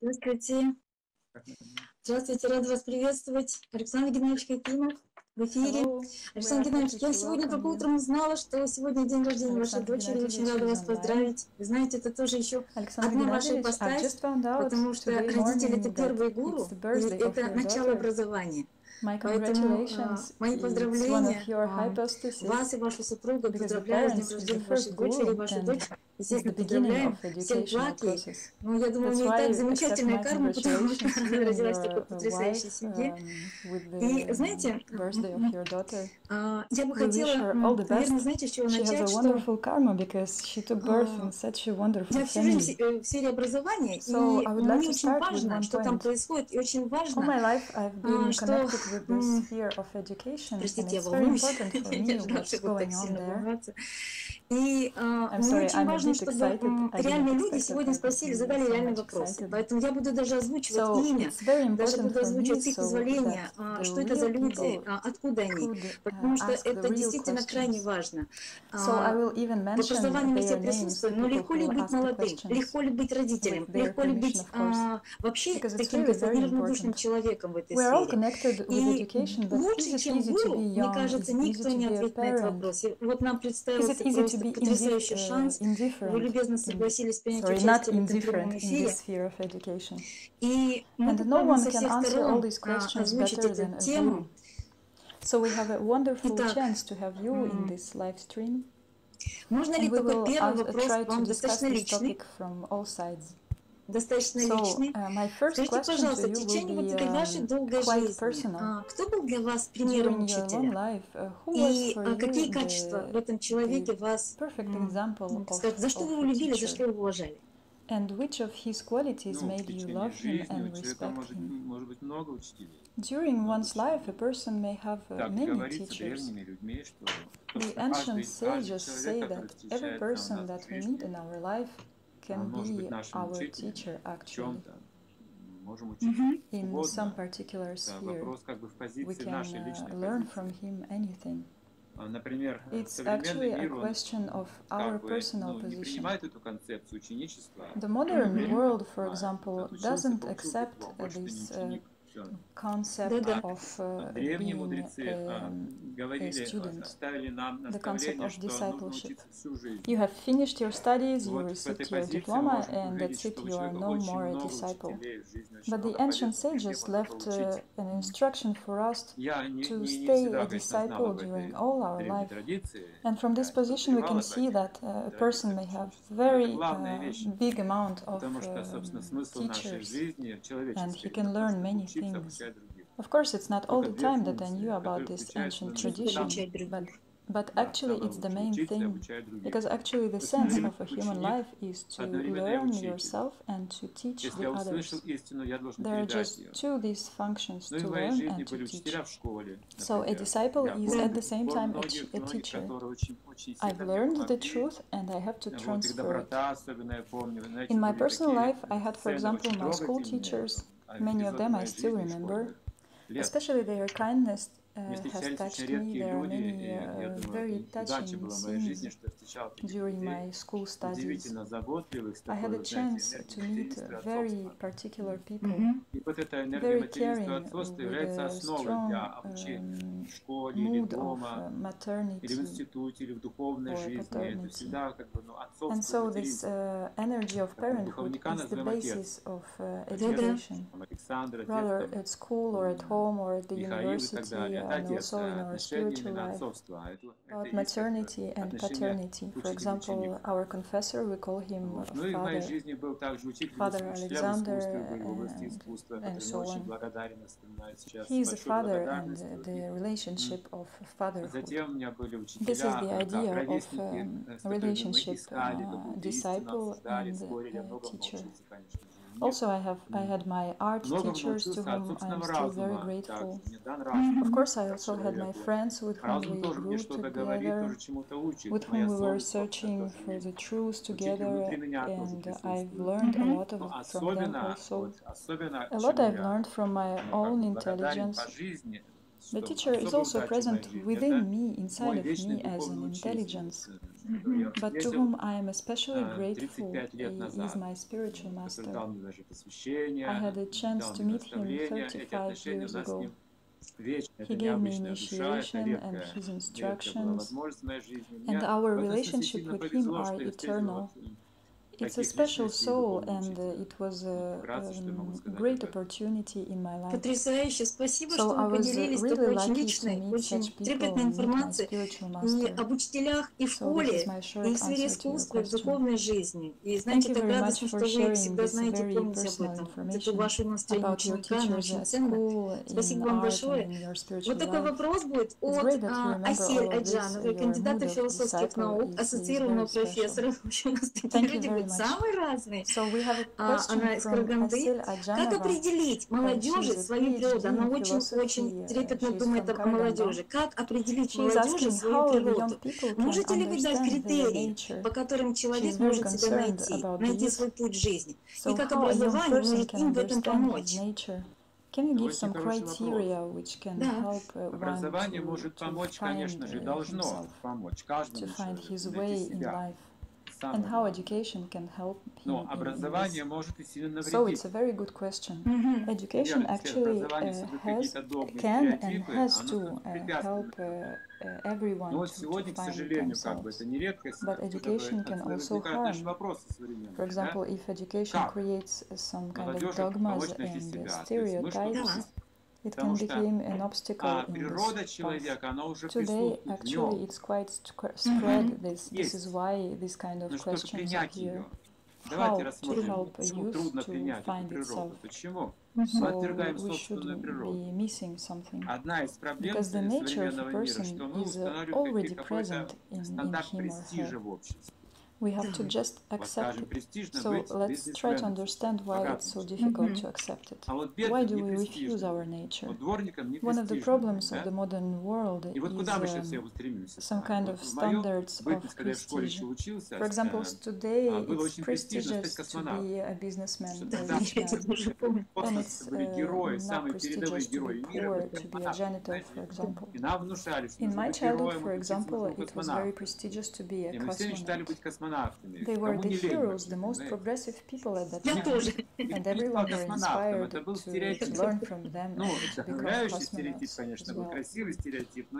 Здравствуйте. Здравствуйте, рада вас приветствовать. Александр Геннадьевич Кокинов в эфире. Hello. Александр Геннадьевич, я сегодня только утром узнала, что сегодня день рождения Александр вашей дочери. Очень рада вас поздравить. Вы знаете, это тоже еще одна ваша поставь, потому что родители – это первый гуру, и это начало образования. My congratulations а, мои поздравления а, вас и вашу супругу поздравляю с днем рождения вашей дочери и вашей дочери. Естественно, поздравляем всех Плаки. Ну, я думаю, у нее так замечательная карма, потому что она родилась в такой потрясающей семье. И, знаете, а, я бы хотела, наверное, знаете, с чего начать, что... А, я всю жизнь в сфере э, образования, и мне очень важно, что там происходит, и очень важно, а, что... Простите, я волнуюсь, я же вообще буду так сильно волноваться. И мне очень важно, важно, чтобы excited, реальные люди сегодня спросили, задали реальные вопросы. Поэтому я буду даже озвучивать so имя, даже буду озвучивать их позволения, а, что это за люди, а, откуда они, потому что это действительно крайне важно. So Под образованием мы все присутствуем, но легко ли быть молодым, легко ли быть родителем, легко ли быть вообще таким неравнодушным человеком в этой сфере. И лучше, чем гуру, мне кажется, никто не ответит на этот вопрос. Вот нам представился просто потрясающий шанс indifferent. Вы not indifferent in this sphere of education. And no one can answer all these questions better than a тему. So we have a wonderful chance to have you in this live stream. We will uh, try to discuss первый topic from all sides. достаточно so, личный. Uh, Скажите, пожалуйста, в течение вот этой uh, вашей долгой жизни, а, кто был для вас примером учителя? Uh, И а, какие качества в этом человеке вас, сказать, за что вы его любили, за что его уважали? And which of his qualities ну, made you love him and respect может, him? Может быть, много учителей. During one's life, a person may have uh, many teachers. Людьми, что, the ancient sages say that every person that we meet in our life can be our teacher actually. In some particular sphere, we can uh, learn from him anything. It's actually a question of our personal position. The modern world, for example, doesn't accept this uh, Э, concept of uh, being a, a student, the concept of discipleship. You have finished your studies, you received your diploma, and that's it, you are no more a disciple. But the ancient sages left uh, an instruction for us to stay a disciple during all our life. And from this position we can see that uh, a person may have very big amount of teachers, and he can learn many things things. Of course, it's not all the time that I knew about this ancient tradition, but, but actually it's the main thing, because actually the sense of a human life is to learn yourself and to teach the others. There are just two these functions, to learn and to teach. So a disciple is at the same time a, a teacher. I've learned the truth and I have to transfer it. In my personal life, I had, for example, my school teachers Many of them I still remember, especially their kindness has touched me. There are many very touching scenes during my school studies. I had a chance to meet very particular people. Very caring with a strong um, mood of э, maternity or paternity. And so this uh, energy of parenthood is the basis of э, education. Rather at school or at home or at the university and also in our spiritual life about maternity and paternity. For example, our confessor, we call him uh, Father, Father Alexander, uh, and, and so on. He is a father, and the relationship of fatherhood. This is the idea of um, relationship uh, disciple and uh, teacher. Also, I have I had my art teachers to whom I am still very grateful. Of course, I also had my friends with whom we grew together, with whom we were searching for the truth together, and I've learned a lot of, from them also. A lot I've learned from my own intelligence. The teacher is also present within me, inside of me, as an intelligence, but to whom I am especially grateful. He eh, is my spiritual master. I had a chance to meet him 35 years ago. He gave me initiation and his instructions, and our relationship with him are eternal. It's a special soul, and uh, it was a um, great opportunity in my life. Потрясающе, спасибо, что вы поделились такой очень личной, очень трепетной информацией и об учителях, и в школе, so и в сфере искусства, и в духовной жизни. И знаете, так радостно, что вы всегда знаете, помните об этом. Это ваше настроение ученика, очень ценно. Спасибо вам большое. Вот такой вопрос будет от а, Асель Аджановой, кандидата философских наук, ассоциированного профессора. В общем, у нас такие люди самый разный, So we а, Она из Караганды. Как определить молодежи свою природу? Она очень-очень трепетно думает о молодежи. Как определить молодежи свою природу? Можете ли вы дать критерии, по которым человек может себя найти, найти свой путь жизни? И как образование может им в этом помочь? Can you give some criteria which can да. help one Образование to, может помочь, to find, конечно же, должно помочь каждому to find his. And how education can help Но. So it's a very good question. Mm -hmm. Education actually uh, has, can and has to uh, help uh, everyone to сегодня, к. But education can also harm. For example, if education creates some kind of dogmas and uh, stereotypes, it can become an obstacle in this path. Today, actually, it's quite spread. This this is why this kind of questions are here. How to help a youth to find itself? So we should be missing something. Because the nature of a person is already present in, in him or her. We have to just accept it. So let's try to understand why it's so difficult mm -hmm. to accept it. Why do we refuse our nature? One of the problems of the modern world is um, some kind of standards of prestige. For example, today it's prestigious to be a businessman, a and it's uh, not prestigious to be poor, to be a janitor, for example. In my childhood, for example, it was very prestigious to be a cosmonaut. They were the heroes, the most progressive people at that time, and everyone was inspired to, learn from them cosmonauts.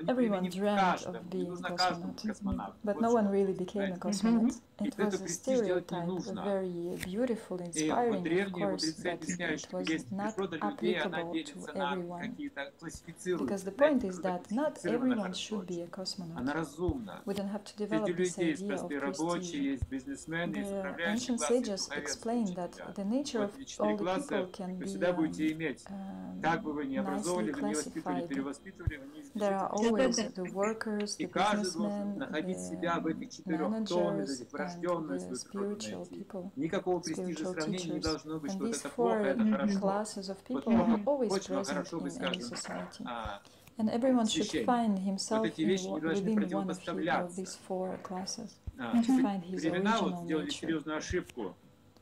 Everyone dreamed of being a cosmonaut, but no one really became a cosmonaut. It was a stereotype, a very beautiful, inspiring, of course, but it was not applicable to everyone. Because the point is that not everyone should be a cosmonaut. We don't have to develop this idea of prestige. The ancient sages explain that the nature of all the people can be um, um nicely classified. There are always the workers, the businessmen, the managers, and the spiritual people, spiritual teachers. And these four classes of people are always present in any society. And everyone should find himself within one of these four classes.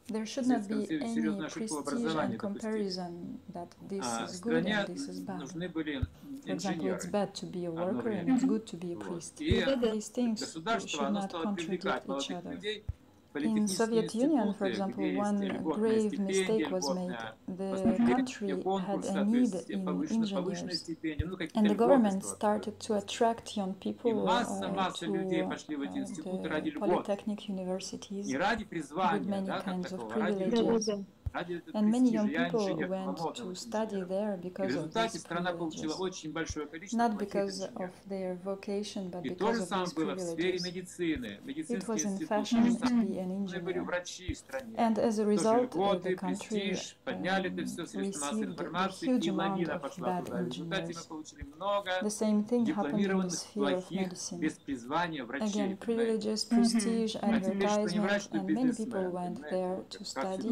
There should not be any prestige and comparison that this is good and this is bad. For example, it's bad to be a worker and it's good to be a priest. These things should not contradict each other. In Soviet Union, for example, one grave mistake was made. The country had a need in engineers, and the government started to attract young people uh, to uh, the polytechnic universities with many kinds of privileges and many young people went to study there because of this, privileges, not because of their vocation, but because of these privileges. It was in fashion to be an engineer. And as a result, uh, the country uh, received a huge amount of bad engineers. The same thing happened in the sphere of medicine. Again, privileges, prestige, advertisement, and many people went there to study.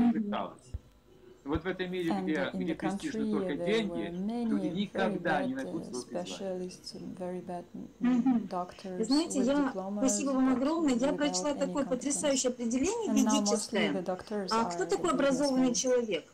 Вот в этом мире, где, где престижны только деньги, люди никогда не найдут своего призвания. Знаете, я, спасибо вам огромное, я прочла такое потрясающее определение ведическое. А кто такой образованный человек?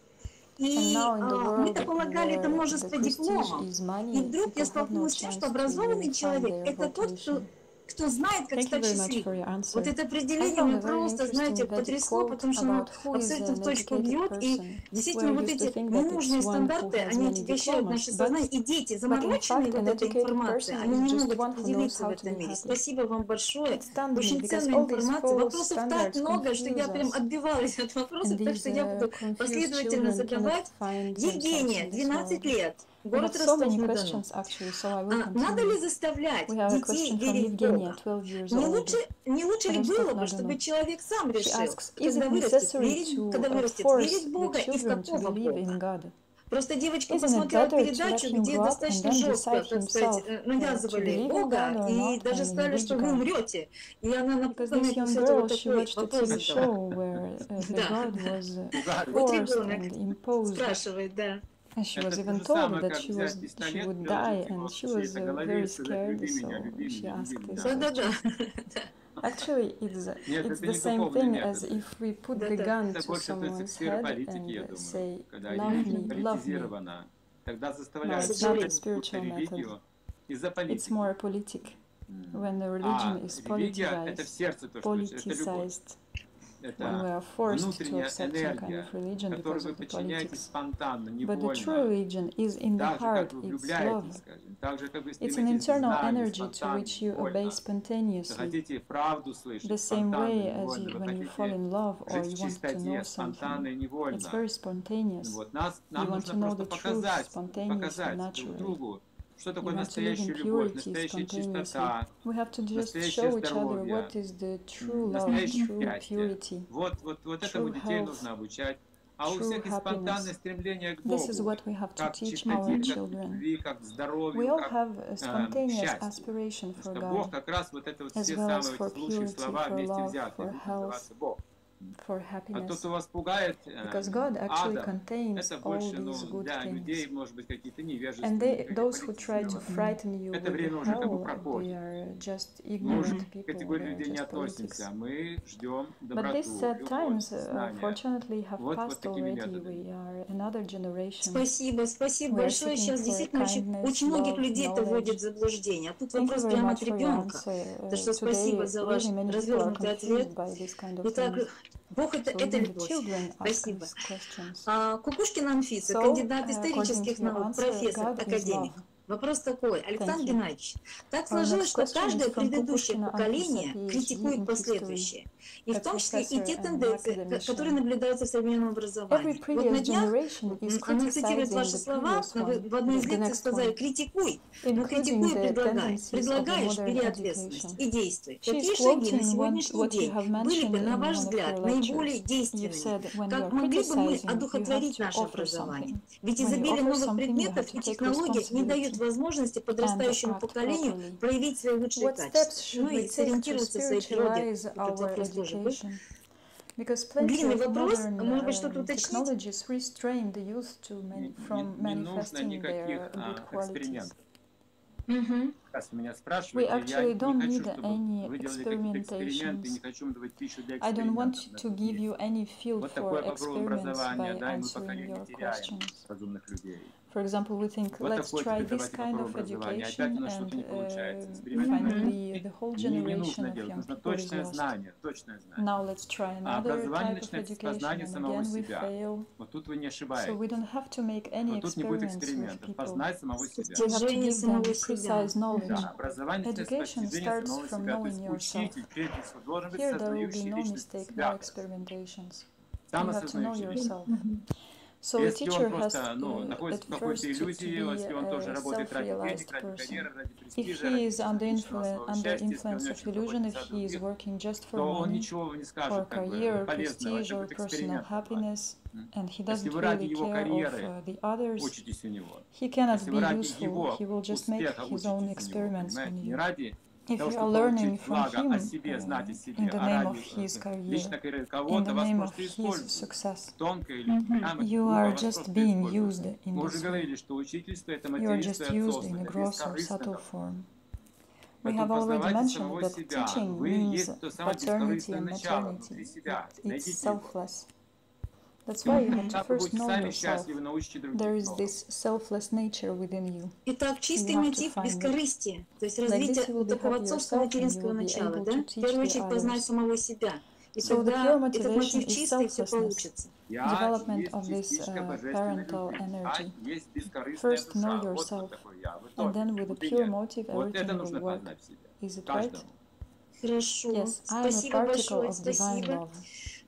И а, мы-то полагали, это множество дипломов. И вдруг я столкнулась с тем, что образованный человек – это тот, кто кто знает, как стать счастливым. Вот это определение мы просто, знаете, потрясло, потому что оно абсолютно в точку бьет, и действительно вот эти ненужные стандарты, они отягощают наше сознание, и дети, замороченные вот этой информацией, они не могут поделиться в этом мире. Спасибо вам большое, очень ценная информация. Вопросов так много, что я прям отбивалась от вопросов, так что я буду последовательно задавать. Евгения, 12 лет. Город Ростов-на-Дону. So надо ли заставлять детей верить в Бога? Не лучше, не лучше ли было бы, чтобы человек сам решил, asks, когда вырастет, верить, когда вырастет, верить в Бога и в какого Бога? Просто девочка посмотрела передачу, где достаточно жестко, так сказать, э, навязывали Бога, и даже сказали, что вы умрете. И она напоминает все это вот такой вопрос. Да. Вот ребенок спрашивает, да. And she was even told that she was she would die, and she was uh, very scared. So she asked this. Actually, it's it's the same thing as if we put the gun to someone's head and say, "Love me, love me." No, it's not a spiritual method. It's more a politic. When the religion is politicized, politicized when we are forced to accept some kind of religion because of the politics. But the true religion is in the heart, it's love. It's an internal energy to which you obey spontaneously. The same way as when you fall in love or you want to know something. It's very spontaneous. You want to know the truth spontaneously, naturally. Что такое настоящая любовь, настоящая чистота, We have to just show each other what is the true love, true purity, Вот, вот, вот этому детей нужно обучать. А у всех спонтанное стремление к Богу, This is what we have to teach our children. We all have spontaneous aspiration for God, as well as for purity, for love, for health. for а happiness. А то, что вас пугает, э, Because God actually ада, contains это больше, all ну, these ну, good для things. людей, может быть, какие-то невежества. And they, those who try to frighten you это время уже как бы проходит. They are just ignorant people. К категории людей не относимся, мы ждем доброту, But these sad times, unfortunately, uh, have вот, passed вот already. We are another generation. Спасибо, спасибо большое. Сейчас действительно очень, очень многих людей это вводит в заблуждение. А тут вопрос прямо от ребенка. Так что uh, спасибо за ваш развернутый ответ. Итак, Бог это, so это любовь. Спасибо. А, Кукушкин Анфиса, so, кандидат исторических наук, профессор, академик. Вопрос такой, Александр Конечно. Геннадьевич, так сложилось, что каждое предыдущее поколение критикует последующее, и в том числе и те тенденции, которые наблюдаются в современном образовании. Вот на днях, она цитирует ваши слова, в одной из лекций сказали, критикуй, но критикуй и предлагай. Предлагаешь, бери ответственность и действуй. Какие шаги на сегодняшний день были бы, на ваш взгляд, наиболее действенными? Как могли бы мы одухотворить наше образование? Ведь изобилие новых предметов и технологий не дают дать возможности подрастающему поколению проявить свои лучшие качества, ну и сориентироваться в своей природе. Этот вопрос должен быть. Длинный вопрос, а может быть, что-то уточнить? Не нужно никаких а, экспериментов. Mm-hmm. Раз меня спрашиваете, We actually я don't не хочу, чтобы any вы пищу для I don't want to give you any field вот for experiments by да, и мы пока не теряем. For example, we think, let's try this kind of education and uh, э, finally the whole generation of young people is lost. Now let's try another type of education and again we fail. So we don't have to make any experiments with people. Just to give them precise knowledge. Education starts from knowing yourself. Here there will be no mistake, no experimentations. You have to know yourself. So a teacher он просто has to ну, uh, находится в какой-то иллюзии, если он тоже работает ради денег, under influence of illusion, if he is working just for money, for career, prestige, or personal happiness, and he doesn't really care of uh, the others, he cannot be useful. He will just make his own experiments on. ради If того, you чтобы are learning получить from благо him о себе, знать о uh, себе, in the а name ради of his э, career, личной карьеры in кого-то the вас name of просто his используют. success, Тонко или Мгм. грамотно, you грубо are вас just просто being используют. used in Мы this уже way. говорили, что учительство это You are материнство just и used отцовство, in a это grosser, бескорыстно subtle такое. form. We Поэтому have already познавайте mentioned самого that себя. teaching Вы means есть то самое paternity бескорыстное and начало maternity. внутри себя. It's Найдите его. selfless. That's why you have to first know yourself. There is this selfless nature within you. Итак, чистый мотив бескорыстия, то есть развитие такого отцовского материнского начала, да? В первую очередь познать самого себя. И so the pure motivation is selflessness, development of this uh, parental energy. First know yourself, and then with a pure motive everything will work. Is it right? Yes, I am a particle of divine love.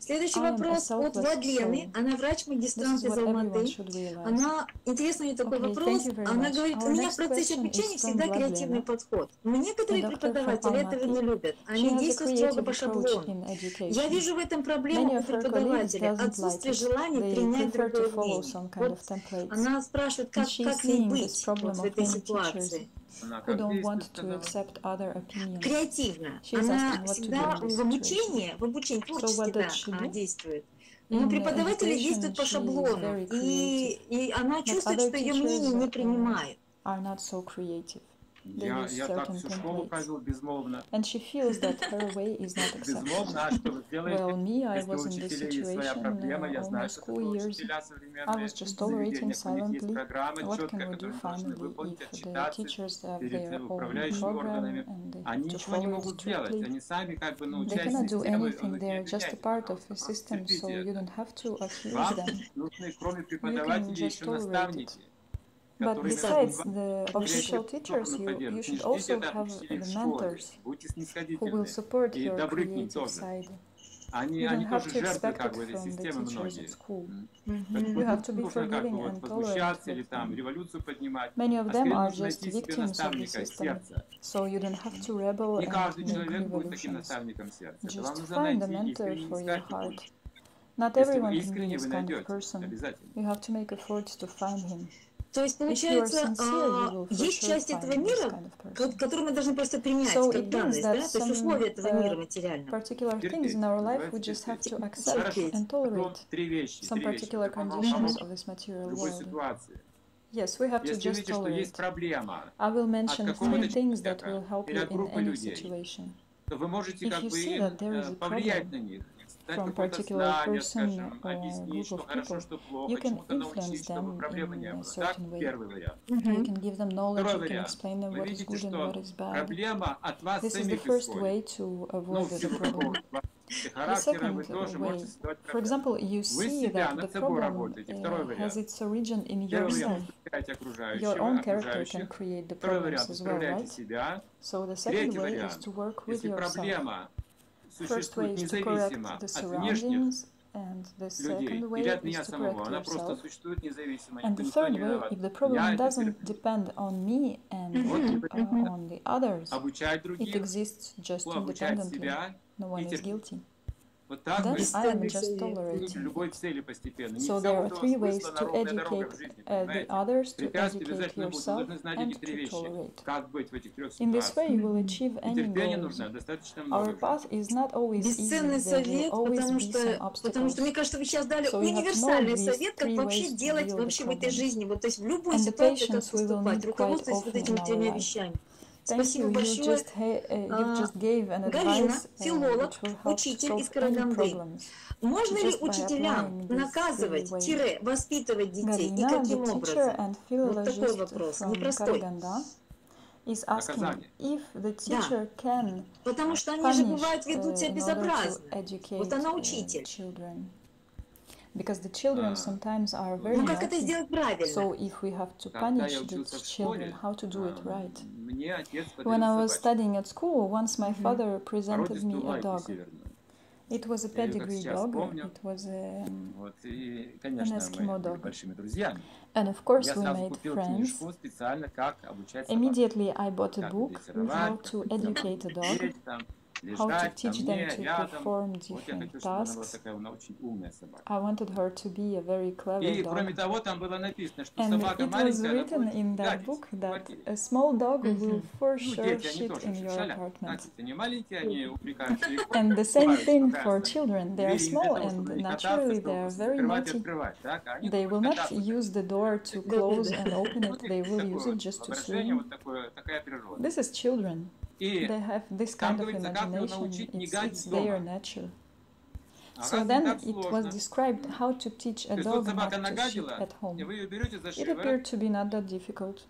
Следующий вопрос от Владлены. Она врач-магистрант из Алматы. Она, интересно, у нее такой okay, вопрос. Она говорит, у меня в процессе обучения всегда креативный подход. Но некоторые преподаватели этого не любят. Они действуют строго по шаблону. Я вижу в этом проблему у преподавателя. Отсутствие желания принять другое мнение. Вот она спрашивает, как, как ей быть вот в этой ситуации who don't want to accept other opinions. Креативно. Она всегда в обучении, в обучении творчески да, действует. Но преподаватели действуют по шаблону, и, и она чувствует, что ее мнение не принимают. Are not so creative. Я, я так. And she feels that her way is not accepted. Well, me, I was in this situation проблема, я uh, знаю, school years. I was just tolerating silently. What can we do finally if the teachers have their own program and they have to follow it strictly? They cannot do anything, they are just a part of the system, so you don't have to accuse them. You can just tolerate. But besides the official teachers, you, you should also have the mentors who will support your creative side. You don't have тоже to жертвы как бы этой системы многие. Mm-hmm. You have to be forgiving and tolerant. Many of them are just victims of the system, so you don't have to rebel and make человек будет. Just find a mentor for your heart. Not everyone can be this kind of person. You have to make efforts to find him. То есть получается, а, есть часть этого мира, которую мы должны просто принять so как данность, да? То есть условия этого мира материального. Particular things in our life we just have to accept and tolerate some particular conditions of this material world. Yes, we have to just tolerate. I will mention three things that will help you in any situation. If you see that there is a problem, from particular person or group of people, you can influence them in a certain way. Mm-hmm. You can give them knowledge, you can explain them what is good and what is bad. This is the first way to avoid the problem. The second way, for example, you see that the problem uh, has its origin in yourself. Your own character can create the problems as well, right? So the second way is to work with yourself. First way is to correct the surroundings, and the second way is to correct yourself. And the third way, if the problem doesn't depend on me and uh, on the others, it exists just independently. No one is guilty. Вот Thus, I am just tolerating. So there are three ways to educate uh, the others, to educate yourself, and to tolerate. In this way, you will achieve any goal. Our path is not always easy. There will always be some obstacles. So you have known these three ways to deal with the problem. And the patience we will in our life. Спасибо you. большое. Just, uh, you just а, gave an Галина, uh, филолог, учитель из Караганды. Можно ли учителям наказывать, воспитывать детей Галина, и каким образом? Вот такой вопрос, непростой. Is asking if the teacher да. can Потому что они же бывают ведут себя безобразно. Вот она uh, учитель. because the children sometimes are very ну. So if we have to punish the children, how to do it right? When I was studying at school, once my father presented me a dog. It was a pedigree dog. It was a, an Eskimo dog. And of course we made friends. Immediately I bought a book with how to educate a dog how to teach them to perform different tasks. I wanted her to be a very clever dog. And it was written in that book that a small dog will for sure shit in your apartment. and the same thing for children. They are small and naturally they are very naughty. They will not use the door to close and open it. They will use it just to swim. This is children they have this kind of imagination. It's, it's their nature. So then it was described how to teach a dog not to shit at home. It appeared to be not that difficult.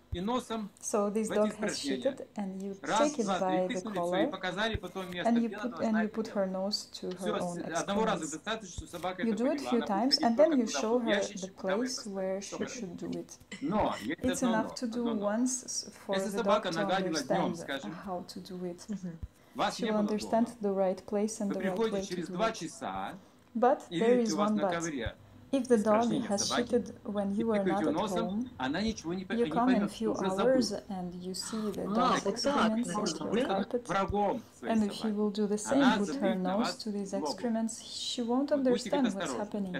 So this dog has shitted and you take it by the collar and you put, and you put her nose to her own excrement. You do it a few times and then you show her the place where she should do it. It's enough to do once for the dog to understand how to do it she will understand the right place and the right way to do it. But there is one but. If the dog has shitted when you were not at home, you come in a few hours and you see the dog's excrements on your carpet, and if he will do the same with her nose to these excrements, she won't understand what's happening.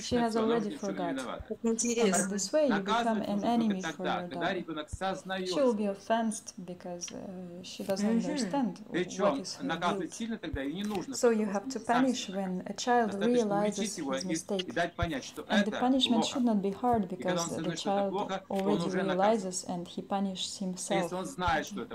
She has already forgot. And this way you become an enemy for your dog. She will be offended because uh, she doesn't mhm. understand what is her. So you have to punish when a child realizes his mistake and the punishment should not be hard because the child already realizes and he punishes himself.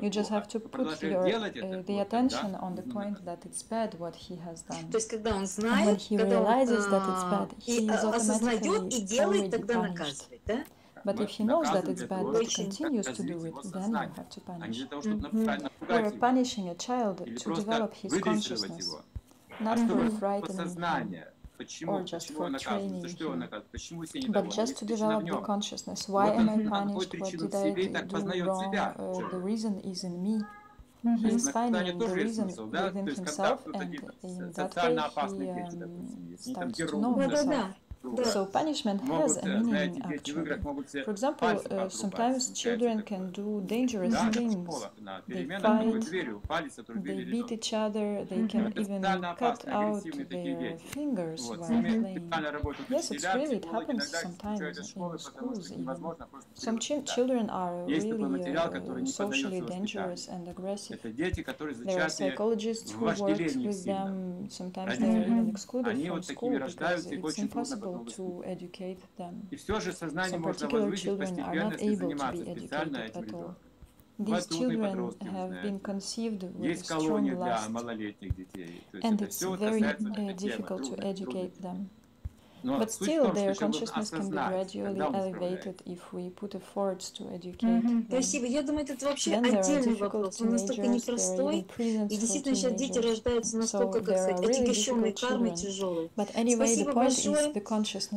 you just have to put your, uh, the attention on the point that it's bad what he has done. When he realizes that it's bad, he is осознает и? But if he knows that it's bad but continues to do it, then you have to punish. Mm-hmm. Or punishing a child to develop his consciousness, not for frightening him. Or just for training him. But just to develop the consciousness, why am I punished, what did I do wrong, uh, the reason is in me. He is finding the reason within himself and in that way he um, starts to know himself. So punishment has a meaning, actually. For example, uh, sometimes children can do dangerous things. They fight, they beat each other, they can even cut out their fingers while playing. Yes, it's real, it happens sometimes in schools even. Some ch children are really uh, socially dangerous and aggressive. There are psychologists who work with them, sometimes they are even excluded from school because it's impossible able to educate them. Some particular children are not able to be educated at all. These children have been conceived with strong lust, and it's very uh, difficult to educate them. But still, their consciousness can be gradually elevated if we put efforts to educate. Спасибо. Я думаю, это вообще отдельный вопрос. Он настолько непростой. И действительно, сейчас дети рождаются настолько, как сказать, отягощенной кармой тяжелой. Спасибо большое.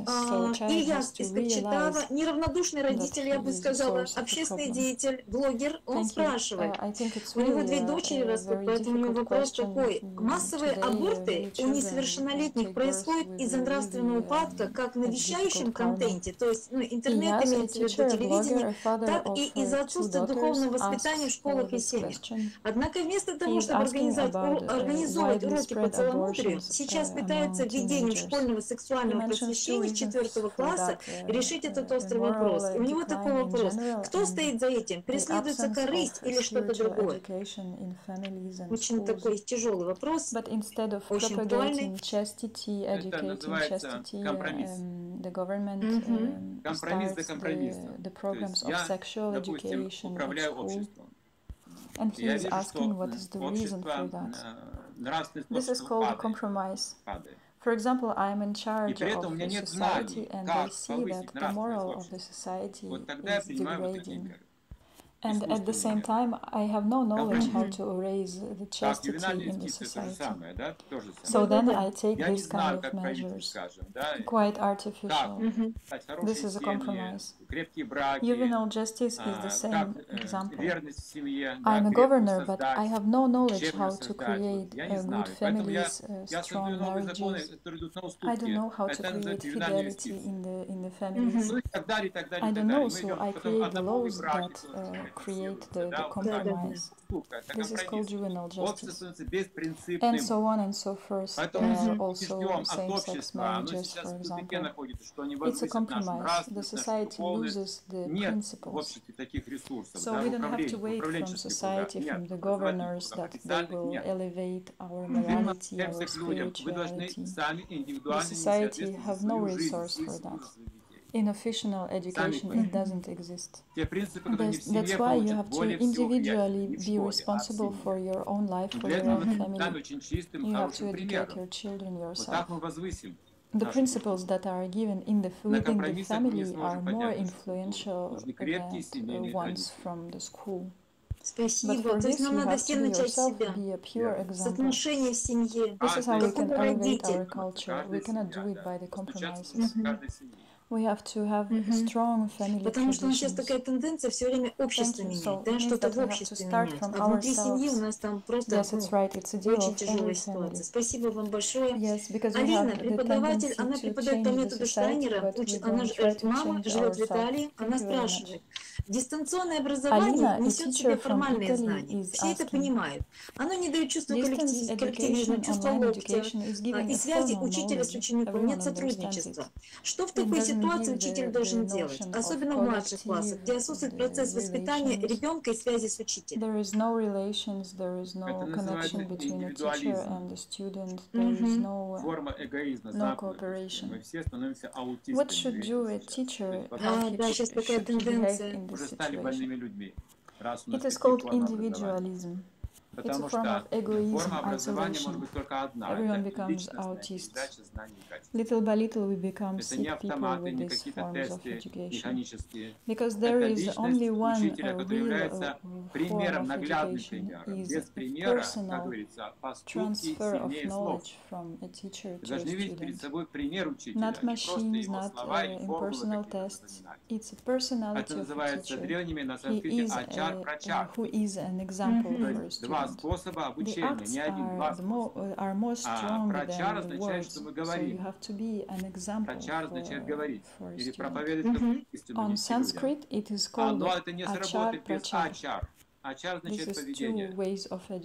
А, и я из Кочетава. Неравнодушный родитель, я бы сказала, общественный деятель, блогер, он спрашивает. У него две дочери растут, поэтому мой вопрос такой. Массовые аборты у несовершеннолетних происходят из-за нравственного упадка нехватка как на вещающем контенте, то есть ну, интернет имеется в виду телевидение, так и из-за отсутствия духовного воспитания в школах и семьях. Однако вместо того, чтобы организовать, организовать уроки по целомудрию, сейчас пытаются введением школьного сексуального просвещения 4 класса решить этот острый вопрос. И у него такой вопрос. Кто стоит за этим? Преследуется корысть или что-то другое? Очень такой тяжелый вопрос, очень актуальный. Это называется компромисс. Um, the, government, um, компромисс до. The, the programs of sexual я, допустим, education управляю school, And he is asking what is the reason for that. This is called compromise. For example, I am in charge of the society and I see that the moral of the society is degrading. And at the same time, I have no knowledge how to raise the chastity in the society. So then I take this kind of measures, quite artificial. Mm-hmm. This is a compromise. Juvenile justice is the same example. I'm a governor, but I have no knowledge how to create a good families, uh, strong marriages. I don't know how to create fidelity in the in the mm-hmm. families. I don't know, so I create the laws that. Uh, create the, the compromise. This is called juvenile justice. And so on and so forth. Uh, also same-sex marriages, for example. It's a compromise. The society loses the principles. So we don't have to wait from society, from the governors, that they will elevate our morality, our spirituality. The society have no resource for that. In official education, it doesn't exist. That's, that's why you have to individually be responsible for your own life, for your own family. You have to educate your children yourself. The principles that are given in the within the family are more influential than the ones from the school. Спасибо. То есть нам надо все начать с себя. С отношений в семье. Как у родителей. We have to have mm -hmm. strong family Потому что у нас сейчас такая тенденция все время общество менять, so да, что-то в обществе менять. А внутри семьи у нас там просто yes, ну, right. очень тяжелая ситуация. Спасибо вам большое. Yes, Алина, преподаватель, она преподает по методу Штайнера. Учит, она э, мама, живет в Италии, она спрашивает. Дистанционное образование несет в себе формальные знания. Все это понимают. Оно не дает чувства коллективизма, чувства локтя и связи учителя с учеником, нет сотрудничества. Что в такой ситуации ситуации учитель должен делать, особенно в младших классах, где отсутствует процесс воспитания ребенка и связи с учителем. There is no relations, there is no connection between the teacher and the student, there is no, no cooperation. What should do a teacher if he should behave in this situation? It is called individualism. It's a form of egoism, isolation. Everyone becomes autist. Little by little we become sick people with these forms of education. Because there is only one real uh, form of education is personal transfer of knowledge from a teacher to a student. Not machines, not uh, impersonal tests. It's a personality of a teacher. He is, a, uh, who is an example mm -hmm. for a student способа обучения, не один, два способа. А прачар означает, что мы говорим. Прачар означает говорить или проповедовать как истину нести Но это не сработает без ачар. Ачар означает поведение.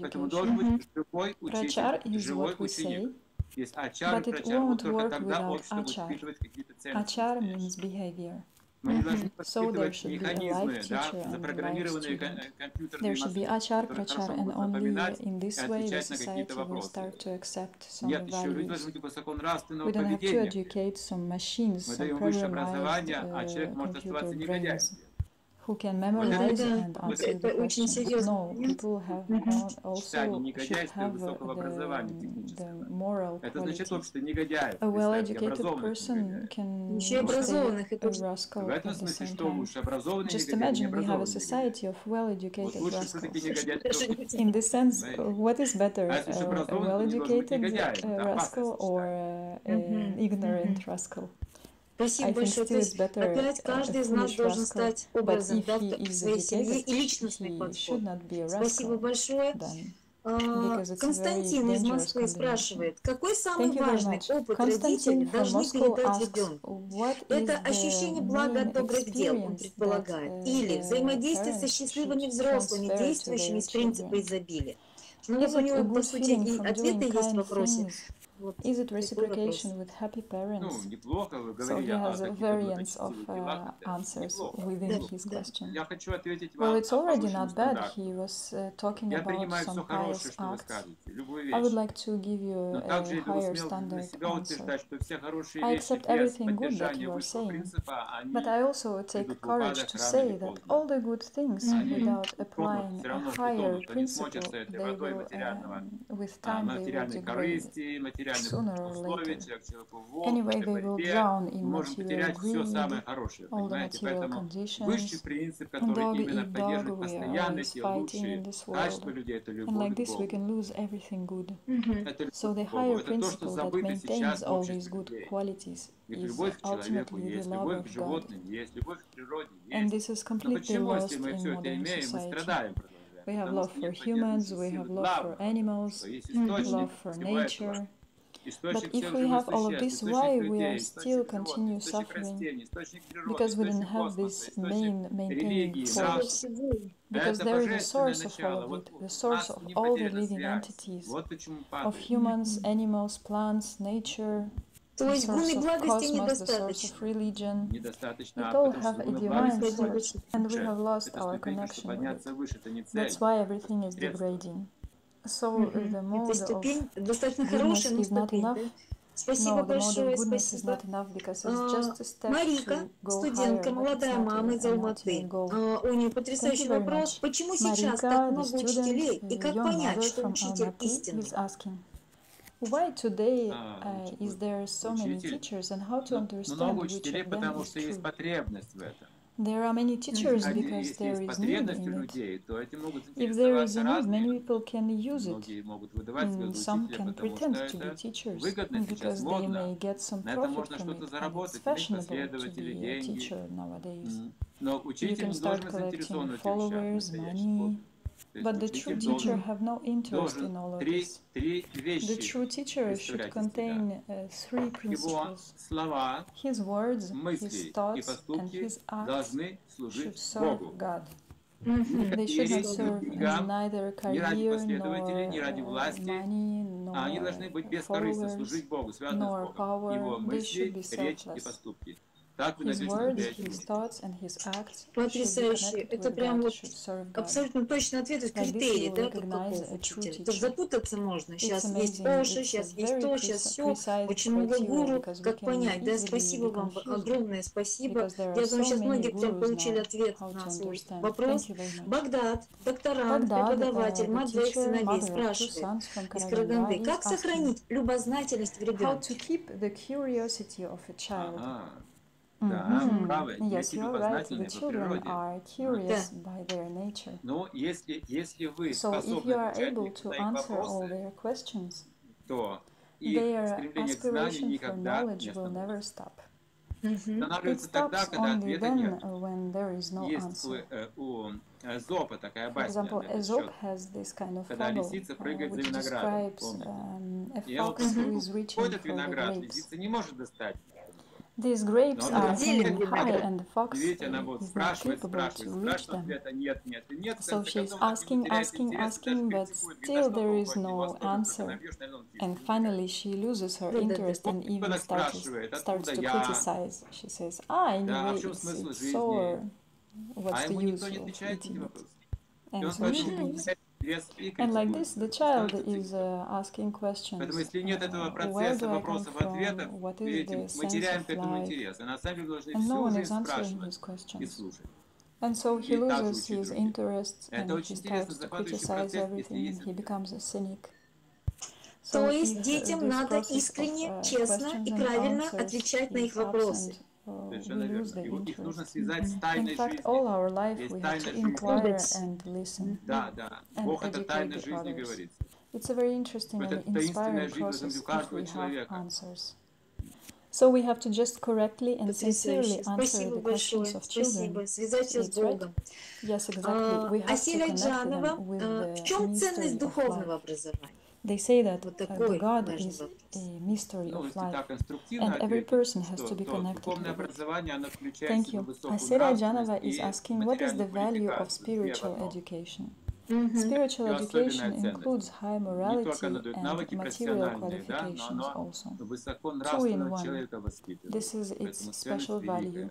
Поэтому должен быть живой учитель, живой ученик. Есть ачар, прачар, вот только тогда общество будет впитывать какие-то ценности. Ачар means behavior. So there should be a live teacher and a live student. There should be HR, HR, and only in this way the society will start to accept some values. We don't have to educate some machines, some programmized uh, computers who can memorize and answer the questions. No, people have also should have the, the moral quality. A well-educated person can be a rascal at the same time. Just imagine we have a society of well-educated rascals. In this sense, what is better, a well-educated rascal or an ignorant rascal? Спасибо I большое. То есть опять каждый из нас должен стать образом да, своей семьи и личностный подход. Спасибо большое. А, Константин из Москвы спрашивает, какой самый важный опыт родители должны передать ребенку? Это ощущение блага от добрых дел, он предполагает, или взаимодействие со счастливыми взрослыми, действующими из принципа изобилия. Ну, вот у него, по сути, и ответы есть в вопросе. Is it reciprocation with happy parents? So he has a variance of uh, answers within his question. Well, it's already not bad. He was uh, talking about some pious acts. I would like to give you a higher standard answer. I accept everything good that you are saying, but I also take courage to say that all the good things, without applying a higher principle, um, they will, um, with time they will degrade. Sooner or later. Anyway, they will drown in material greed, all the material conditions, and dog eat dog, we are always fighting in this world. And like this we can lose everything good. Mm -hmm. So the higher principle that maintains all these good qualities is ultimately the love of God. And this is completely lost in modern society. We have love for humans, we have love for animals, love for nature. But if we have all of this, why we are still continue suffering? Because we didn't have this main maintaining force. Because there is the source of all of it, the source of all the living entities, of humans, animals, plants, nature, the source of cosmos, the source of religion. We all have a divine source, And we have lost our connection with it. That's why everything is degrading. So mm -hmm. Эта ступень достаточно хорошая, но ступень. Спасибо no, большое, спасибо. Uh, Марика, студентка, молодая мама из Алматы. А, у нее потрясающий вопрос. Почему сейчас так много учителей и как понять, что учитель истинный? Why today а, uh, is there so many teachers and how to ну, understand много учителей, потому что есть потребность в этом. There are many teachers because there is need in it. If there is a need, many people can use it. And mm, some can pretend to be teachers mm, because they may get some profit from it and it's fashionable to be a teacher nowadays. You can start collecting followers, money, but the true teacher have no interest in all of this. The true teacher should contain uh, three principles. His words, his thoughts, and his acts should serve God. They should not serve neither career, nor uh, money, nor followers, nor power. They should be selfless. Так вы Потрясающе. Это прям вот абсолютно точный ответ из критерий, да, тут какого. Даже запутаться можно. Сейчас есть Оша, сейчас есть то, сейчас все. Очень много гуру. Как понять, да, спасибо вам, огромное спасибо. Я думаю, сейчас многие прям получили ответ на свой вопрос. Багдад, докторант, преподаватель, модель сыновей спрашивает из Караганды, как сохранить любознательность в ребенке? How to keep the curiosity of a child. Ага. Да, Mhm. правы. Yes, Дети you're right. любознательные The по children природе. are curious by their nature. Но если, если вы So if способны you are отвечать able на to их answer all вопросы, their questions, то их their стремление к знанию aspiration for никогда не knowledge will never остановится. stop. Мгм. It Останавливается тогда, stops когда only ответа then нет. uh, when there is no Есть у, answer. э, у Эзопа такая For басня example, на этот Aesop счет. has this kind of Когда fable лисица uh, прыгает за which виноградом, describes помните? um, a И вот fox who is reaching ходит for the виноград, grapes. These grapes Но он are делит hanging high, виноград. and the fox И видите, она uh, вот is not спрашивает, capable спрашивает, to reach спрашивает, them. ответа нет, нет и нет. В So конце she's концов, она asking, теряет asking, интерес, asking, даже but критикует. Когда still что there is попробовать, no невозможно, answer. только набьешь, наверное, он And пишет. finally, she loses her Да-да-да. interest and Вот even ребенок starts, спрашивает, starts откуда to я? criticize. She says, ah, Да, а в anyway, чем it's, смысл it's жизни? so, А what's the ему use никто не of отвечает на эти eating it? вопросы. И And он so поэтому she leaves. теряет интерес и And like критикует. this, the И child становится is цикл. uh, asking questions. Поэтому если нет этого uh, where процесса do I come вопросов-ответов, from? What is видите, the мы sense теряем of к этому life? интерес. А на самом деле должны And no всю one is жизнь answering спрашивать his и questions. слушать. And so he И также loses учить his других. interests Это and очень he интересный, starts to захватывающий criticize процесс, если everything and есть he интерес. becomes a cynic. То So есть if, uh, детям this надо process of, искренне, uh, честно questions и and правильно answers отвечать на is их вопросы. Oh, we lose the interest. In fact, all our life we have to inquire and listen mm-hmm. and educate the others. It's a very interesting and inspiring process if we have answers. So we have to just correctly and sincerely answer the questions of children. Right? Yes, exactly. We have to connect them with the mystery of. They say that uh, the God is a mystery of life, and every person has to be connected with it. Thank you. Asira Janova is asking, what is the value of spiritual education? Mm -hmm. Spiritual education includes high morality and material qualifications also. Two in one. This is its special value.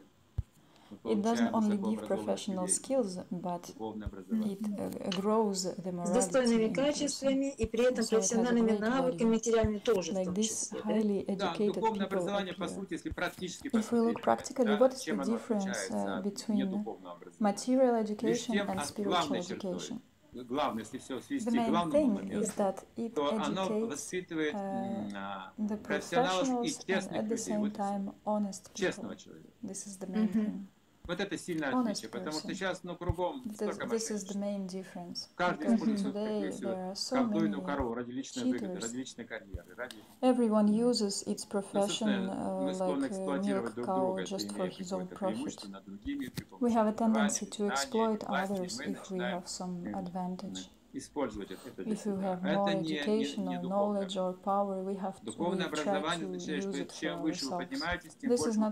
великая. Мы It doesn't получаем only give высокообразованных professional людей, skills, but духовное образование. it uh, grows the С morality достойными in a person. качествами и при этом So it has a профессиональными great навыками, value. материальными тоже в Like том this числе. да? highly Да, educated духовное people образование, по appear. сути, если практически If we look посмотреть, practically, да, what is чем the оно difference отличается uh, от between недуховного образования? material Лишь education тем, and от spiritual главной чертой, education? главное, если все свести The к main главному thing моменту, is that it то оно educates воспитывает uh, м, а, the профессионалов и professionals and честных at the людей. same Вот, time honest people. честного человека. This is the main Мгм. thing. Вот это сильное Honest отличие, потому что person. сейчас, ну, кругом This, столько this is the мошенничества. main difference. Каждый Because использует today как there are so каждую many корову ради личной выгоды, cheaters. ради личной карьеры, ради... Everyone uses its Ну, profession собственно, uh, мы склонны like a эксплуатировать milk друг cow друга, just это for имея his own какое-то profit. преимущество над другими, при We помощи have a образования, tendency to знания, exploit власти, others мы if we начинаем have some м, advantage. использовать это это для If you себя. have no Это не, не, education не or духовное. knowledge or power, we have to Духовное we try образование to означает, use что it for чем выше вы ourselves. поднимаетесь, тем This больше is вы not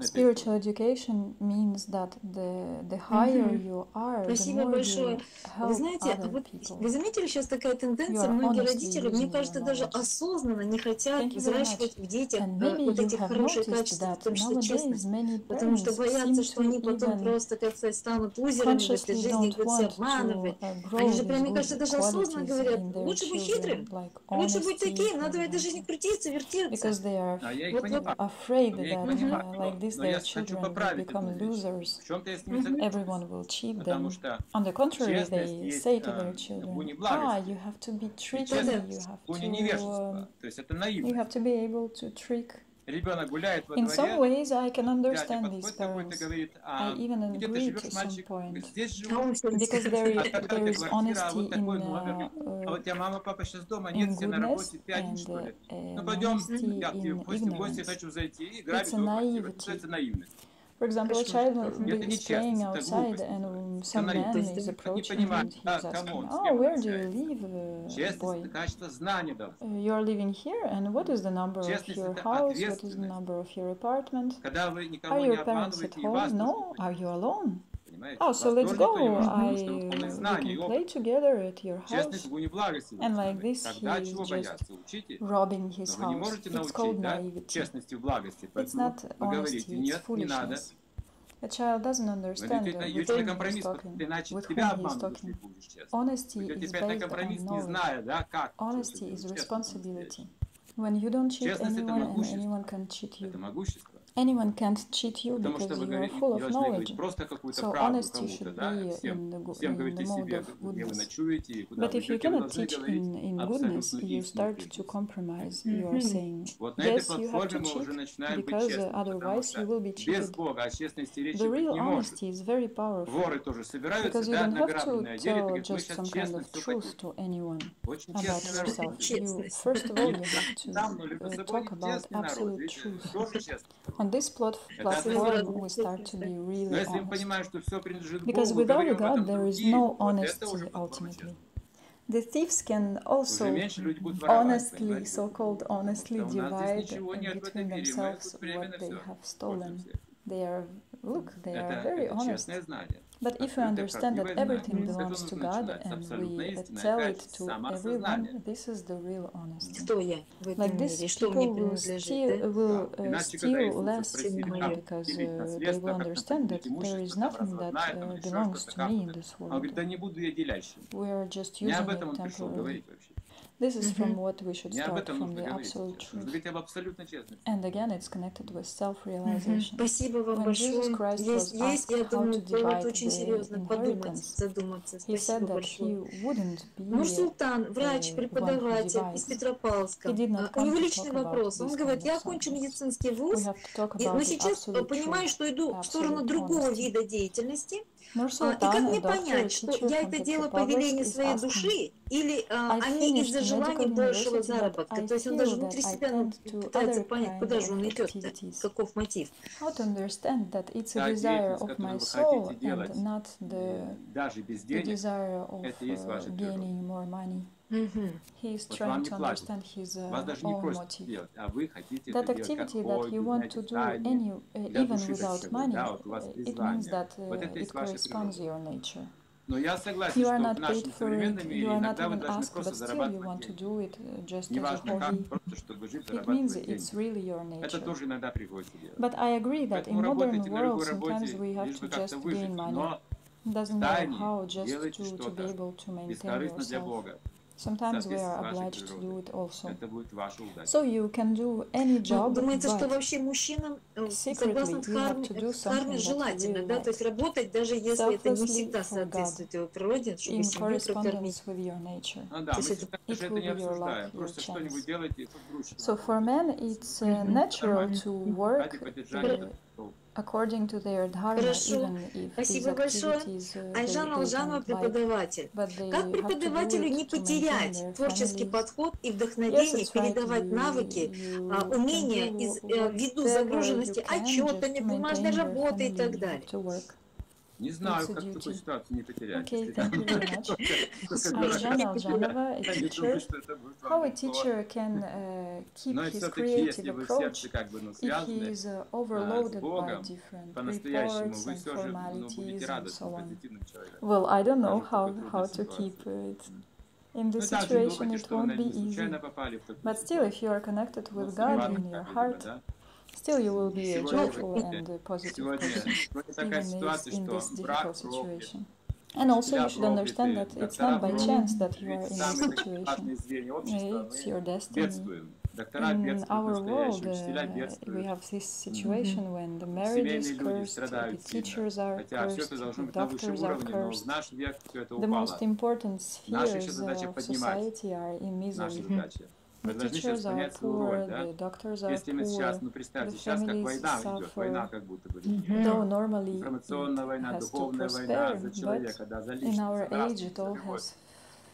Spiritual education means that the, the higher mm -hmm. you are, Спасибо the more большое. You Вы знаете, вот вы заметили сейчас такая тенденция, многие родители, мне кажется, даже осознанно не хотят взращивать в детях вот эти хорошие качества, в том числе честность, потому что боятся, что они потом просто, как сказать, станут лузерами в этой жизни, будут себя обманывать. Они же прям, мне кажется, даже осознанно говорят, лучше быть хитрым, лучше быть таким, надо в этой жизни крутиться, вертеться. Вот, вот like this, their children will become losers. Mm-hmm. Everyone will cheat them. On the contrary, they say to their children, ah, you have to be tricky, you have to, you have to be able to trick in some ways, I can understand these parents. I even agree to some point. Because there is, there is honesty in, uh, in goodness and uh, honesty in ignorance. It's a naivety. For example, a child might be playing outside and some man is approaching and he's asking, oh, where do you live, uh, boy? Uh, you're living here and what is the number of your house, what is the number of your apartment? Are your parents at home? No, are you alone? Oh, so let's go. I we can play together at your house. And like this, he's just robbing his house. It's called naivety. It's not honesty, it's foolishness. A child doesn't understand the thing he's talking, with whom he's talking. Honesty is based on knowing. Honesty is responsibility. When you don't cheat anyone and anyone can cheat you, Anyone can't cheat you because you are full of knowledge. So honesty should be in the, in the mode of goodness. But if you cannot teach in, in goodness, you start to compromise. You are saying, yes, you have to cheat, because otherwise you will be cheated. The real honesty is very powerful, because you don't have to tell just some kind of truth to anyone about yourself. You, first of all, you have to uh, talk about absolute truth on this plot, platform we start to be really honest. Because without a God, there is no honesty ultimately. The thieves can also honestly, so-called honestly, divide between themselves what they have stolen. They are, look, they are very honest. But if you understand that everything belongs to God and we tell it to everyone, this is the real honesty. Like this, people will steal will, uh, less money because uh, they will understand that there is nothing that uh, belongs to me in this world. We are just using it temporarily. This is from what we should start from the absolute truth. And again, it's connected with self-realization. Спасибо вам большое. Здесь есть, я думаю, повод очень серьезно подумать, задуматься. Спасибо большое. Муж ну, Султан, врач, преподаватель из Петропавловска. А, у него личный вопрос. Он говорит, я окончил медицинский вуз, Мы сейчас понимаем, что иду в сторону другого вида деятельности. Может, а, и как мне да, понять, что я это делаю по велению своей души, или а, а из-за желания большего заработка? То есть он даже внутри себя ну, пытается понять, куда же он идет, каков мотив. Э, даже без денег, это есть ваша природа. Mm -hmm. He is вот trying to understand his uh, own motive. That activity that you want to do any, uh, even without money, э, it means that э, it corresponds to your nature. Но я согласен, you are что not в нашем современном мире иногда вы должны asked, просто зарабатывать деньги. Uh, Неважно как, просто чтобы жить, зарабатывать деньги. It Это тоже иногда приходится делать. But I agree that Поэтому in modern world sometimes we have to just be выжить, но doesn't matter how just to be able to maintain yourself. Sometimes we are obliged to do it also. So you can do any job, Думаете, что вообще мужчинам, согласно Дхарме, желательно, да, то есть работать, даже если это не всегда соответствует его природе, чтобы семью прокормить. То есть это не обсуждаем, просто что-нибудь делайте и So for men it's uh, natural to work uh, According to their dharma, Хорошо. Even if Спасибо большое. Айжан Алжанова преподаватель. Как преподавателю не потерять творческий подход и вдохновение, yes, передавать right. навыки, а, э, you, you умения из, ввиду загруженности отчетами, бумажной работы и так далее? Не знаю, It's a как в такой duty. ситуации не потерять. Okay, если thank там you very much. только Arjana дурака. Aljanova, a Я не teacher. думаю, что это будет вам How a легко. teacher can uh, keep Но his все-таки, creative если вы approach сердце как бы ну, if he связаны, is uh, overloaded by Богом, different по-настоящему, reports вы and все же ну, formalities будете and радостным, so on. позитивным человеком. Well, I don't know Даже в how, такой how трудной to keep ситуации. it. In Ну, this также situation, думайте, it что вы won't be не easy. случайно попали в такую But still, if you are connected Ну, with с God Иваном in your как бы, heart, да. Still, you will be a joyful and uh, a positive person even in this difficult situation. And also, you should understand that it's not by chance that you are in this situation. It's your destiny. In our world, uh, we have this situation mm -hmm. when the marriage is cursed, the teachers are cursed, the doctors are cursed. The most important spheres of society are in misery. Mm -hmm. Подожди сейчас понять свою роль, да? Если мы сейчас, ну представьте, сейчас как война идет, война как будто бы. Информационная война, духовная война за человека, да, за личность, за любовь.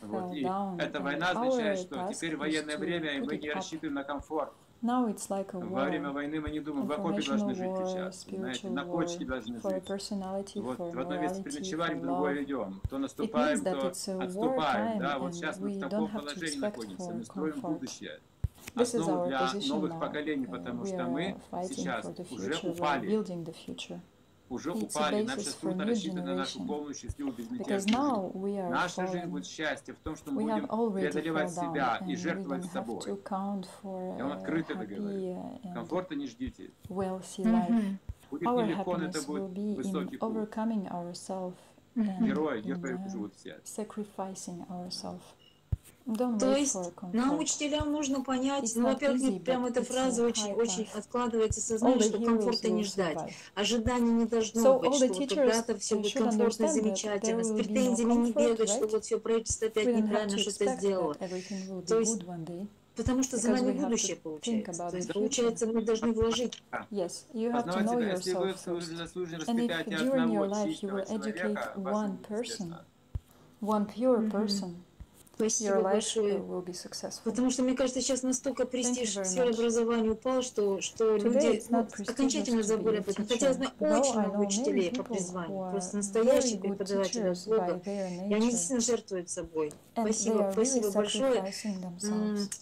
Вот. И эта война означает, что теперь военное время, и мы не рассчитываем на комфорт. Now it's like a Во время war, войны мы не думаем, в окопе informational должны жить war, сейчас. Знаете, spiritual на кочке war, должны for жить. personality, Вот for в одно место morality, переночевали, в for другое love. идем. То It наступаем, means that то it's a war отступаем. time Да, вот and сейчас мы we в don't таком have to положении expect находимся. for Мы строим comfort. будущее. This is Основу our для position новых now. поколений, Uh, потому we что are мы fighting сейчас for the уже future, we are упали. уже упали. Наша труд рассчитана на нашу полную счастливую безмятежную. Наша жизнь будет счастье в том, что мы будем преодолевать себя и жертвовать собой. Я вам открыто это говорю. Комфорта не ждите. Будет нелегко, но это будет высокий путь. Герои, герои живут все. Sacrificing ourselves. Don't То есть нам, учителям, нужно понять, ну, во-первых, прям эта фраза очень, очень откладывается сознание, что комфорта не ждать. Ожидание не должно so быть, что вот когда-то все будет комфортно, и замечательно, с претензиями не бегать, что вот все правительство опять неправильно что-то сделало. То есть Потому что за нами будущее получается. То есть, получается, мы должны вложить. Yes, you have to know yourself. And if during your life you will educate one person, one pure person, Спасибо Your большое. Will be successful. Потому что, мне кажется, сейчас настолько престиж сферы образования упал, что, что люди ну, окончательно забыли об этом. Хотя я знаю очень много учителей по призванию, просто настоящие преподаватели слова, и они действительно жертвуют собой. Спасибо, спасибо большое.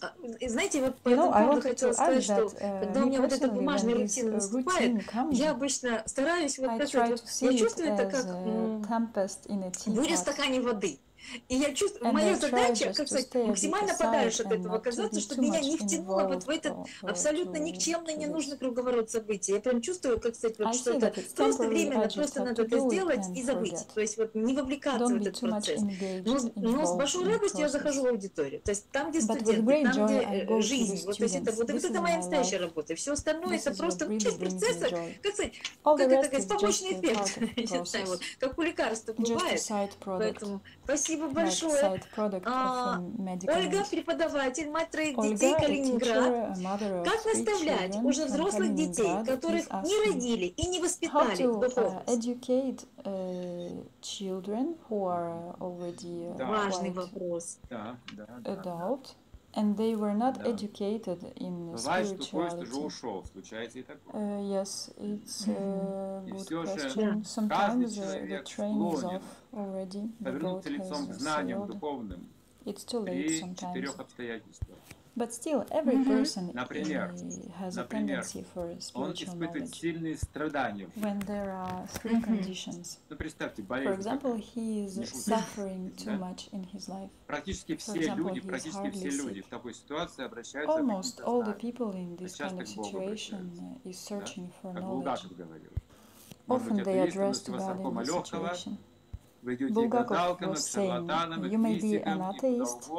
А, и знаете, вот по этому поводу хотела сказать, что когда у меня вот эта бумажная рутина наступает, я обычно стараюсь вот как я чувствую это как вырез в стакане воды. И я чувствую, моя задача, как сказать, максимально подальше от этого оказаться, чтобы меня не втянуло вот в этот абсолютно никчемный, ненужный круговорот событий. Я прям чувствую, как сказать, вот, что-то просто временно, просто надо это сделать и забыть. То есть вот не вовлекаться в этот процесс. Но, но с большой радостью я захожу в аудиторию. То есть там, где студенты, там, где э, жизнь. Вот, то есть это, вот, это моя настоящая работа. Все остальное это просто часть процесса, как сказать, как это, как побочный эффект. Как у лекарства бывает. Поэтому спасибо спасибо большое. А, Ольга – преподаватель, мать троих детей Калининград. Как наставлять уже взрослых детей, которых не родили и не воспитали в духовности? Uh, uh, uh, Важный вопрос. Да, да, да. and they were not да. educated in Бывает, что кое-что же ушел, случается и такое. Uh, yes, it's a good question. Sometimes the, the train is off. already. The boat Повернуться лицом к has знаниям sailed. духовным It's too late при sometimes. четырех обстоятельствах. But still, every Мгм. person Например, uh, has a например, tendency for Он spiritual испытывает knowledge. сильные страдания. When there are three Мгм. conditions. Ну, представьте, For болезнь. example, такая. he is Не шутите, suffering too да? much in his life. Практически все example, люди, he is практически все hardly люди sick. в такой ситуации обращаются к Almost каким-то all the знаниям. people in this часто kind of к Богу situation обращаются, uh, is searching for Как knowledge. Булгаков говорил. Может Often быть, they атеист, но address с to God in высокома this легкого, situation. Bulgakov was saying, you may be an atheist,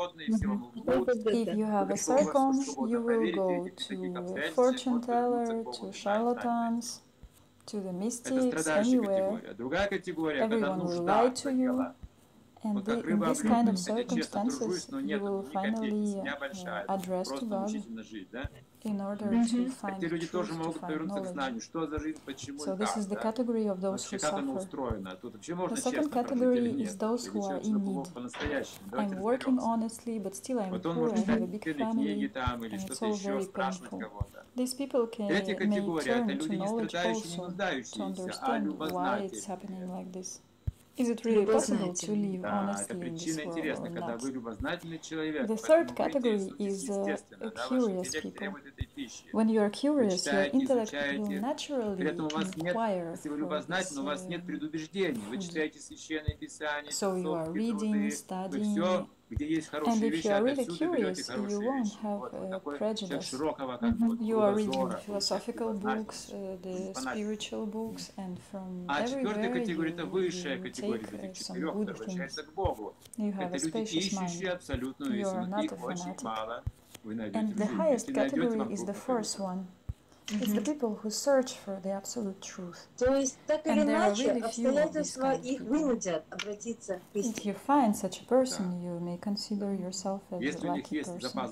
But if you have a circle, you will go to fortune teller, to charlatans, to the mystics, anywhere. Everyone will lie to you. And the, in this kind of circumstances, you will finally uh, address to God in order to find truth, to find knowledge. So this is the category of those who suffer. The second category is those who are in need. I'm working honestly, but still I'm poor, I have a big family, and it's all very painful. These people can may turn to knowledge also, to understand why it's happening like this. Is it really possible to live honestly in this world or not? The third category is uh, curious people. When you are curious, your intellect will naturally inquire for this, uh, mm. so you are reading, studying, and if you are really curious, you won't have э, prejudice. Mm -hmm. You are reading philosophical books, uh, the spiritual books, and from everywhere you, you take uh, some good things. You have a spacious mind. You are not a fanatic. And the highest category is the first one. It's the people who search for the absolute truth. And if you find such a person, you may consider yourself as a lucky person.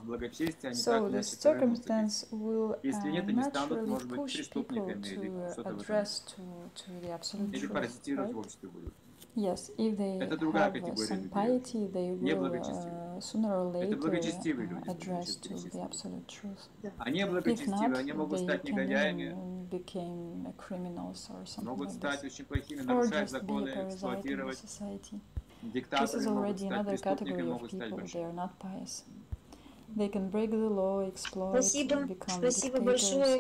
So the circumstance will uh, naturally push people to address to, to the absolute truth. Right? Yes, if they have some piety, they will uh, sooner or later uh, address to the absolute truth. If not, they can become criminals or something like or just be a parasite in society. This is already another category of people, they are not pious. They can break the law, exploit, become dictators.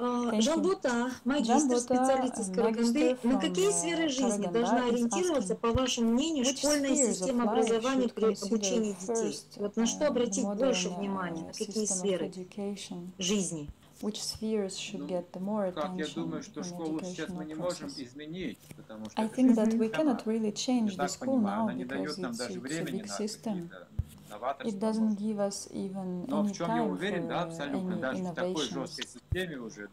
А, жамбута, магистр, Жамбута, специалист из Караганды. На какие сферы жизни должна ориентироваться, по вашему мнению, школьная система образования при обучении детей? Вот на что а, обратить больше а, внимания, на какие сферы жизни? Which spheres should get the more attention I think that we cannot really change the school now because it's a big system. It doesn't give us even any time for any innovation.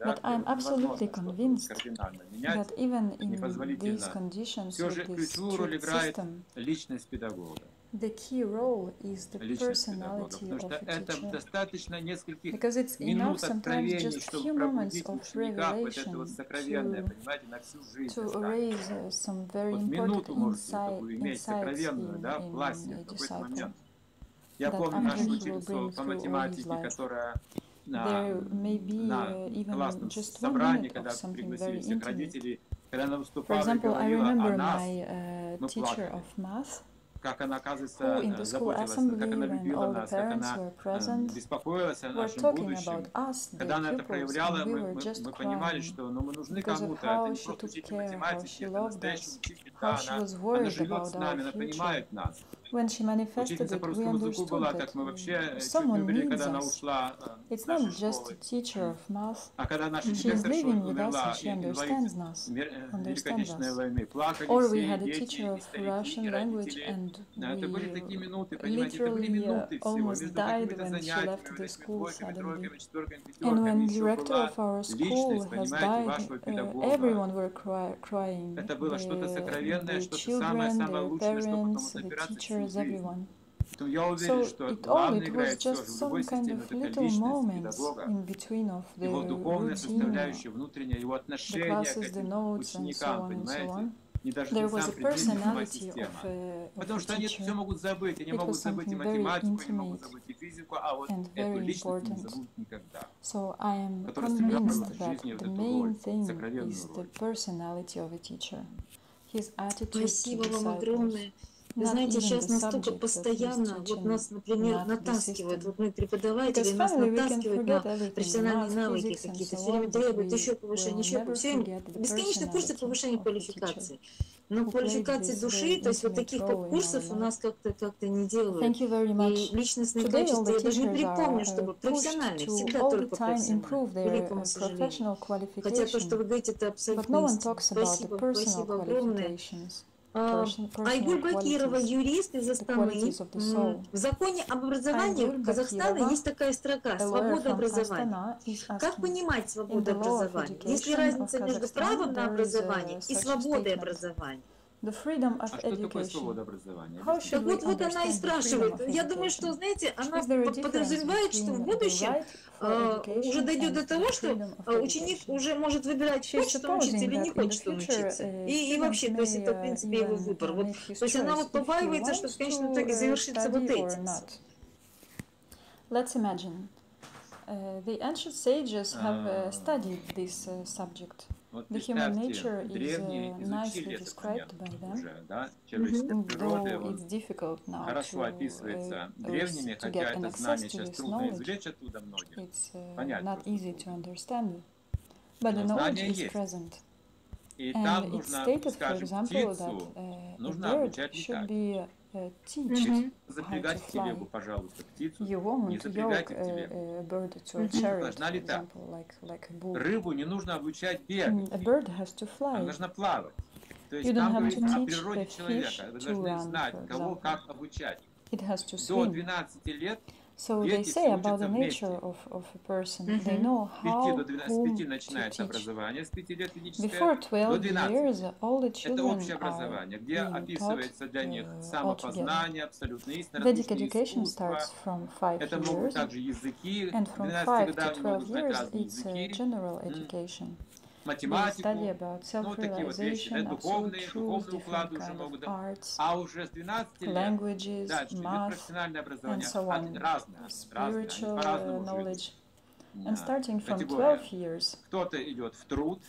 But I'm absolutely convinced that even in these conditions, of this system. The key role is the personality of a teacher. Because it's enough sometimes just a few moments of revelation to, to erase uh, some very important insight, insights in, in, in a disciple. Я помню нашу учительницу по математике, которая на, на классном собрании, когда пригласили всех родителей, когда она выступала example, и говорила о нас, my, uh, мы плакали. Math, как она, оказывается, заботилась, как она любила нас, как она беспокоилась о нашем будущем. Us, когда она это проявляла, мы, мы, мы понимали, что ну, мы нужны кому-то. Это не просто учитель математики, это настоящий учитель. Да, она, она живет с нами, она понимает нас when she manifested it, we understood that someone needs us. It's not just a teacher of math. She is living with us and she understands us. Understands us. Or we had a teacher of Russian language and we literally almost died when she left the school suddenly. And when the director of our school has died, uh, everyone were cry crying. The, the children, the parents, the teachers, inspires everyone. So it all it was just some kind of little moments in between of the routine, the classes, the notes, and so on and so on. There was a personality of uh, a, teacher Потому что они все могут забыть, они могут. So I am convinced that the main thing is the personality of a teacher, his attitude to вам огромное. Вы знаете, сейчас настолько постоянно, вот нас, например, натаскивают, вот мы преподаватели, нас натаскивают на профессиональные навыки какие-то, все время требуют еще повышения, еще все бесконечные курсы повышения квалификации. Но квалификации души, то есть вот таких как курсов у нас как-то как-то не делают. И личностные качества, я даже не припомню, чтобы профессиональные, всегда только профессиональные, великому сожалению. Хотя то, что вы говорите, это абсолютно Спасибо, спасибо огромное. Айгуль а Бакирова, юрист из Астаны. В законе об образовании Казахстана есть такая строка «Свобода образования». Как понимать свободу образования? Есть ли разница между правом на образование и свободой образования? The freedom of А что такое education. свобода образования? How should Так we вот, вот она и спрашивает. Я думаю, что, знаете, она Is there a под- difference подразумевает, что в будущем right а, уже дойдет and до того, что а, ученик уже может выбирать, хочет он учиться или не хочет он future, учиться. И, и вообще, то есть это, в принципе, его выбор. Вот, то есть она вот побаивается, что в конечном итоге завершится вот этим. Let's imagine. Uh, the ancient sages have uh, А. studied this uh, subject. Вот The human представьте, nature is, древние uh, изучили nicely этот described момент by them. уже, да? Человеческая природа, Though он it's difficult now хорошо to, описывается uh, древними, to хотя get an это access знание to сейчас this трудно knowledge. извлечь оттуда многих. It's uh, Понять not просто easy трудно. to understand. But the Но knowledge знание is есть. present. И там And it's нужно, stated, for скажем, example, that птицу uh, a нужно bird обучать should летать. teach Мгм. запрягать в телегу, пожалуйста, птицу. woman Не to yoke a, телегу. a bird to a chariot, Должна for летать. example, like, like a bull. Рыбу не нужно обучать бегать, A bird has to она должна плавать. То есть You там говорится о природе человека. Вы должны знать, кого как обучать. It has to До swim. 12 лет So they Дети say все about the учатся вместе. nature of, of a person. They Мгм. know с 5 how до 12, с whom 5 to начинается teach. образование, с 5 лет физическое. Before 12 12 years, all the Это children общее are образование, где being taught описывается для них uh, altogether. самопознание, абсолютная истина, Vedic различные education искусства. starts from 5 Это могут years, также языки. and К from 12 5 годам to они могут 12 знать years, разные it's uh, языки, general М. education. They study математику. about Ну, вот такие вот вещи. Да, self-realization, absolute духовные, truth, духовные different уклады уже kind of могут. да. arts, А уже с 12 лет languages, дальше идет math, профессиональное образование. and so От- on. Разное, разное. Они spiritual uh, по-разному And starting from 12 years, кто-то идет в труд,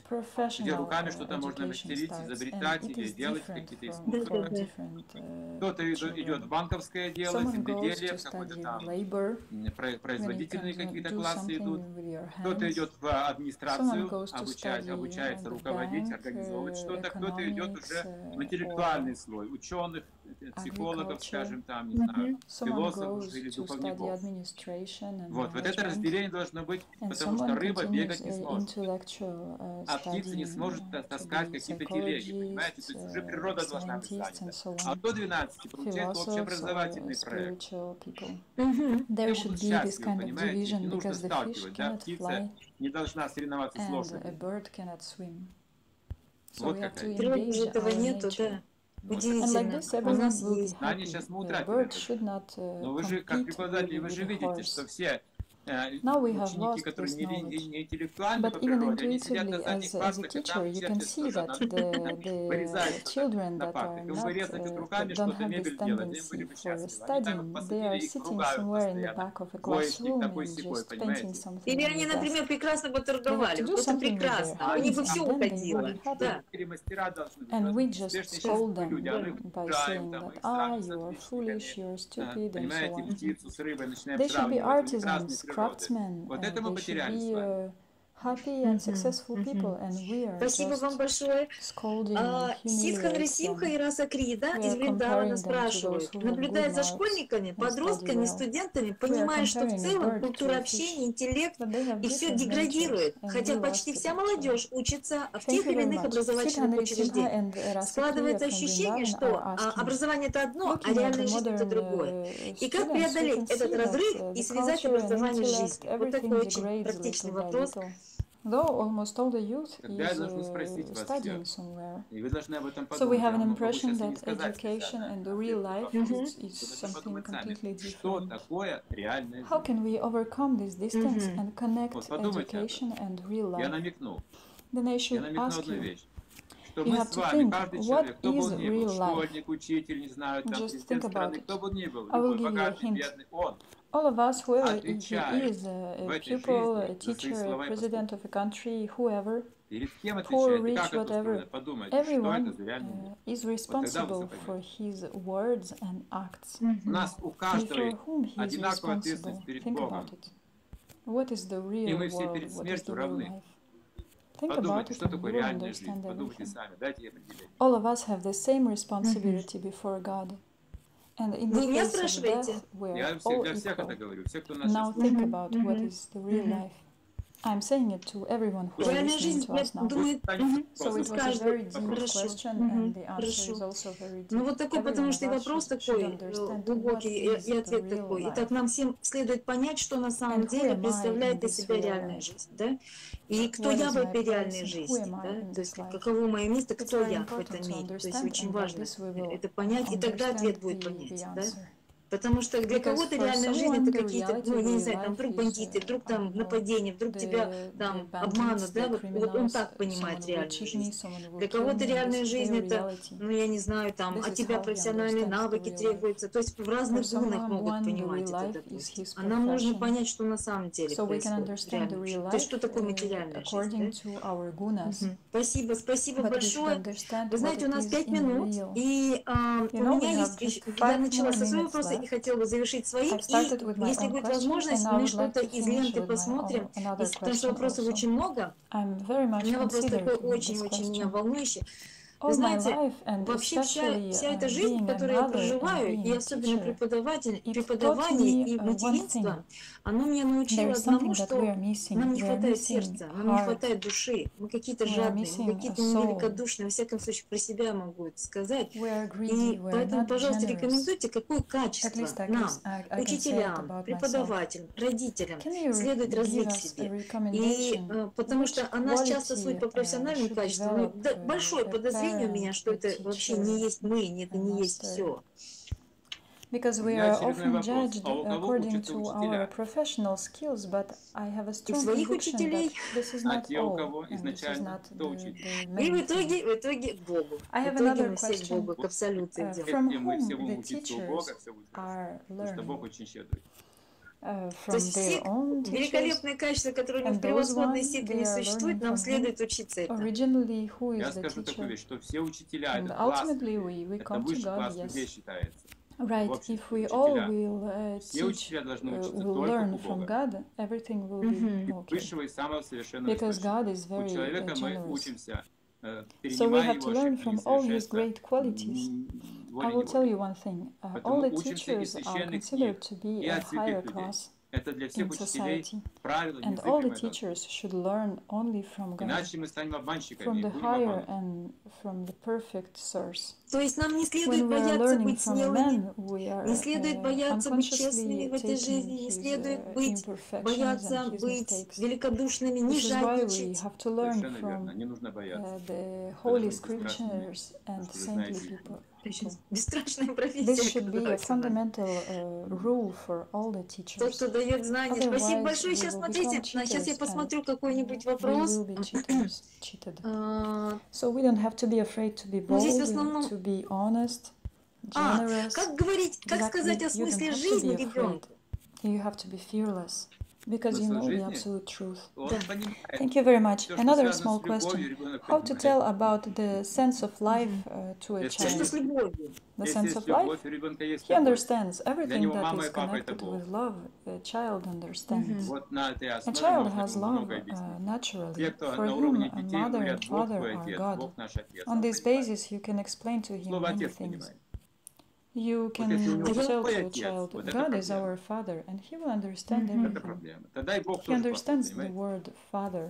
где руками что-то можно мастерить, изобретать или делать какие-то искусства. Кто-то идет в банковское дело, земледелие, какой-то там производительные какие-то классы идут. Кто-то идет в администрацию, обучать, обучается руководить, организовывать что-то. Кто-то идет уже интеллектуальный слой, ученых, психологов, скажем, там, не знаю, философов или духовников. Вот, вот это разделение должно быть, потому что рыба бегать не сможет, а птица не сможет таскать какие-то телеги, понимаете? То есть уже природа должна быть занята. А до 12 получается общеобразовательный проект. There should be this kind of division because the fish cannot fly не должна соревноваться с лошадью. Вот какая. Этого нету, да. Удивительно. У нас Они сейчас мы э, утратили. Э, Но вы же, как преподаватель, вы же видите, что все Now we have ученики, lost которые this не, не, knowledge. не интеллектуальны по But even природе, они сидят на intuitively, задних as, as a партах, и teacher, там you все can see тоже that the, вырезают the children на that партах. are Им not, вырезать тут uh, руками that don't что-то, have this мебель делать, им tendency были бы for счастливы. Они так studying, вот they посадили are их sitting ругают somewhere in the постоянно. back of a Двоечник classroom такой and сякой, just painting понимаете? something Или on они, the desk. например, прекрасно бы They have торговали. to do Вот это something with their прекрасно. У них бы hands, все and then they will уходило. be happy. Да. Или мастера должны быть. And должны we быть just успешные, scold счастливые them люди, а мы их by ругаем, saying там, that, их ah, сравниваем с you are отличниками. foolish, you are А, stupid, and so Понимаете, on. птицу с рыбой начинаем They should be сравнивать. Это разные artisans, природы. Вот это мы потеряли с вами happy and successful people, and we are Спасибо вам большое. А, Ситха Нарисимха и Раса Крида из Вриндавана спрашивают, наблюдая за школьниками, подростками, студентами, понимая, что в целом культура общения, интеллект и все деградирует, хотя почти вся молодежь учится в тех или иных образовательных учреждениях. Складывается ощущение, что а, образование это одно, а реальная жизнь это другое. И как преодолеть этот разрыв и связать образование с жизнью? Вот такой очень практичный вопрос. Though almost all the youth is uh, studying somewhere. So we have an impression that education and real life mm -hmm. is, is, something completely different. How can we overcome this distance mm -hmm. and connect education and real life? Then I should ask you, you have to think, what is real life? Just think about it. I will give you a hint all of us, whoever he is, uh, a, a pupil, a teacher, a president of a country, whoever, poor, rich, whatever, everyone uh, is responsible for his words and acts. And for whom he is responsible. Think about it. What is the real world? What is the real life? Think about it and you understand everything. All of us have the same responsibility before God. And in the Вы меня face of спрашиваете? death, we Я are всем, all для всех это equal. говорю, все, кто нас Now сейчас think Мгм, about what мгм, is the real мгм. life. I'm saying it to everyone who is listening to us now. Думаю, so it was a very deep Хорошо. question, and the answer is also very deep. Ну вот такой, потому что и вопрос такой э, глубокий, и ответ такой. Итак, нам всем следует понять, что на самом деле представляет из себя реальная жизнь, да? И кто я в этой реальной жизни, да? То есть каково мое место, кто я в этом мире. То есть очень важно это понять, и тогда ответ будет понятен, да? Потому что для кого-то реальная жизнь это какие-то, ну, не знаю, там вдруг бандиты, вдруг там нападение, вдруг тебя там обманут, да, вот, вот он так понимает реальную жизнь. Для кого-то реальная жизнь это, ну, я не знаю, там а от тебя профессиональные навыки требуются, то есть в разных гунах могут понимать это, допустим. А нам нужно понять, что на самом деле происходит реально. То есть что такое материальная жизнь, Спасибо, спасибо большое. Вы знаете, у нас пять минут, и а, у меня есть, я начала со своего вопроса, все-таки хотела бы завершить свои. И, если будет возможность, мы что-то из ленты посмотрим, потому что вопросов очень много. У меня вопрос такой очень-очень меня волнующий. Вы знаете, вообще вся, вся эта жизнь, которую я проживаю, и особенно преподаватель, преподавание и материнство, оно меня научило одному, что нам не хватает сердца, нам не хватает души, мы какие-то жадные, какие-то невеликодушные. во всяком случае, про себя могу это сказать. И поэтому, пожалуйста, рекомендуйте, какое качество нам, учителям, преподавателям, родителям следует развить в себе. И э, потому что о нас часто суть по профессиональным качествам, ну, большое подозрение у меня, что это вообще не есть мы, это не есть все. because we are often judged according to our professional skills, but I have a strong conviction that this is not all, and this is not the, the main thing. I have another question, uh, from whom the teachers are learning? Uh, from То есть все великолепные качества, которые у них в превосходной степени существуют, нам следует учиться этому. Я скажу такую вещь, что все учителя, это класс, это высший класс людей считается. Right, if we all will, uh, teach, uh, will learn from God, everything will be okay. Because God is very generous. So we have to learn from all his great qualities. I will tell you one thing. Э, all the teachers are considered to be a higher class in society. And all the teachers should learn only from God, from the higher and from the perfect source. When we are learning from men, we are uh, unconsciously taking his. Uh, this is why we have to learn from uh, the holy scriptures and saintly people. Безстрашная профессия. This should be a fundamental uh, rule for all the teachers. Тот, кто дает знания. Otherwise, Спасибо большое. Сейчас смотрите. Сейчас а, я посмотрю какой-нибудь вопрос. Uh, so we don't have to be afraid to be bold, здесь в основном... to be honest, а, generous. А, как говорить, как сказать о смысле жизни ребенка? You have to be fearless. because you know the absolute truth. Yeah. Thank you very much. Another small question. How to tell about the sense of life uh, to a child? The sense of life? He understands everything that is connected with love. A child understands. Mm-hmm. A child has love uh, naturally. For him, a mother and father are God. On this basis, you can explain to him many things you can tell to a child, God is our Father, and he will understand mm -hmm. everything. He understands the word Father.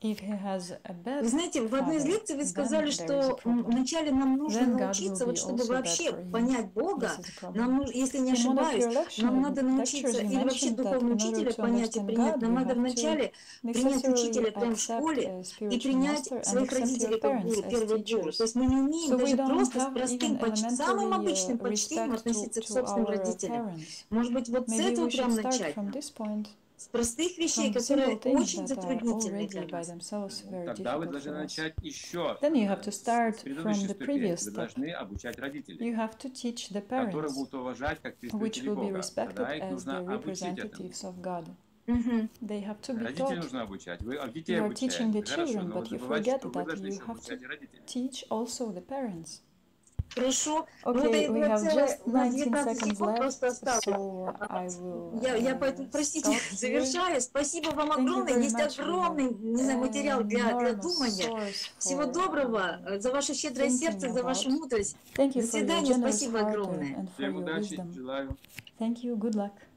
Вы знаете, в одной из лекций вы сказали, что вначале нам нужно научиться, вот чтобы вообще понять Бога, нам, если не ошибаюсь, нам надо научиться, или вообще духовного учителя понять и принять, нам надо вначале принять учителя прямо в школе и принять своих родителей как гуру, первый гуру. То есть мы не умеем даже просто с простым, самым обычным почтением относиться к собственным родителям. Может быть, вот с этого прям начать? с простых вещей, которые очень затруднительны для нас. Тогда вы должны начать еще. Then you have to start from the previous step. Вы должны обучать родителей. You have to teach the parents, которые будут уважать как представители Бога. Тогда их нужно обучить этому. Mm -hmm. They have to be Родители нужно обучать. Вы детей you are обучаете. teaching the children, Хорошо, but you forget that you have to teach also the parents. прошу. Okay, ну, we have just 19 секунд left, so а, will, я, я поэтому, простите, завершаю. Спасибо вам огромное. Есть огромный не знаю, материал для, для думания. Всего доброго э, за ваше щедрое сердце, за вашу мудрость. До свидания. Спасибо огромное. Всем удачи. Желаю. Thank you. Good luck.